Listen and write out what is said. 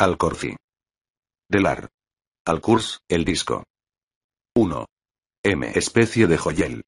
Alcorci. Delar. Alcurs, el disco. 1. M. Especie de joyel.